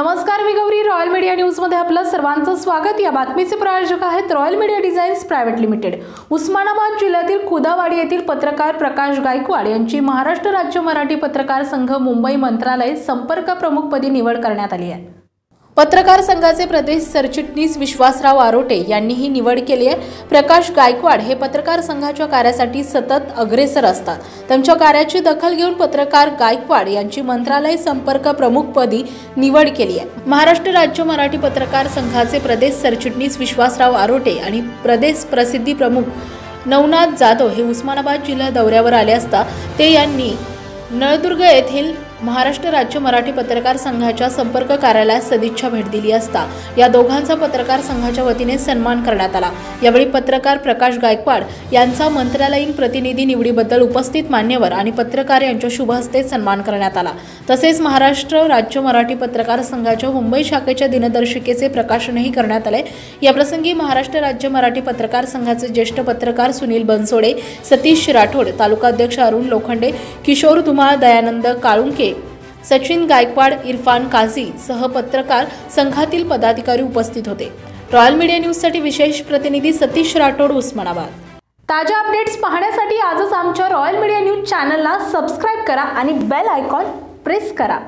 नमस्कार मी Gauri. Royal media न्यूजमध्ये आपलं सर्वांचं स्वागत. या बातमीचे प्रायोजक आहेत royal media designs private limited. Osmanabad जिल्ह्यातील खुदावाडी येथील पत्रकार प्रकाश गायकवाड यांची महाराष्ट्र राज्य मराठी पत्रकार संघ मुंबई मंत्रालय संपर्क प्रमुखपदी निवड करण्यात आली आहे. पत्रकार संघाचे प्रदेश सरचिटणीस विश्वासराव आरोटे यांनी ही निवड केली आहे. प्रकाश गायकवाड हे पत्रकार संघाच्या कार्यासाठी सतत अग्रेसर असतात. त्यांच्या कार्याची दखल घेऊन पत्रकार गायकवाड यांची मंत्रालय संपर्क प्रमुखपदी निवड केली आहे. महाराष्ट्र राज्य मराठी पत्रकार संघाचे प्रदेश सरचिटणीस विश्वासराव आरोटे आणि प्रदेश प्रसिद्धी प्रमुख नवनाथ जाधव हे उस्मानाबाद जिल्हा दौऱ्यावर आले असता ते यांनी नळदुर्ग येथील महाराष्ट्र राज्य मराठी पत्रकार संघाच्या संपर्क कार्यालयात सदिच्छा भेट दिली असता या दोघांचा पत्रकार संघाच्या वतीने सन्मान करण्यात आला. यावेळी पत्रकार प्रकाश गायकवाड यांचा मंत्रालयीन प्रतिनिधी निवडीबद्दल उपस्थित मान्यवर आणि पत्रकार यांच्या शुभ हस्ते सन्मान करण्यात आला. तसेच महाराष्ट्र राज्य मराठी पत्रकार संघाच्या मुंबई शाखेच्या दिनदर्शिकेचे प्रकाशनही करण्यात आले. याप्रसंगी महाराष्ट्र राज्य मराठी पत्रकार संघाचे ज्येष्ठ पत्रकार सुनील बनसोडे सतीश राठोड तालुकाध्यक्ष अरुण लोखंडे किशोर धुमाळ दयानंद काळुंके सचिन गायकवाड इरफान काझी सह पत्रकार संघातील पदाधिकारी उपस्थित होते. रॉयल मीडिया न्यूजसाठी विशेष प्रतिनिधी सतीश राठोड उस्मानाबाद. ताज्या अपडेट्स पाहण्यासाठी आजच आमच्या रॉयल मीडिया न्यूज चॅनलला सबस्क्राईब करा आणि बेल आयकॉन प्रेस करा.